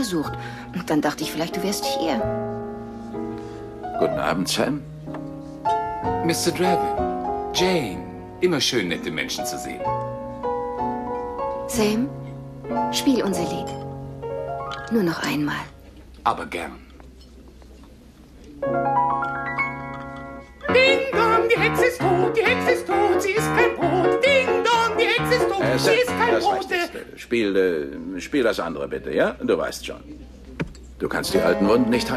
versucht. Und dann dachte ich, vielleicht du wärst hier. Guten Abend, Sam. Mr. Draven, Jane, immer schön nette Menschen zu sehen. Sam, spiel unser Lied. Nur noch einmal. Aber gern. Ding dong, die Hexe ist tot, Äh, sie ist kein das jetzt. Spiel, äh, spiel das andere bitte, ja? Du weißt schon. Du kannst die alten Wunden nicht heilen.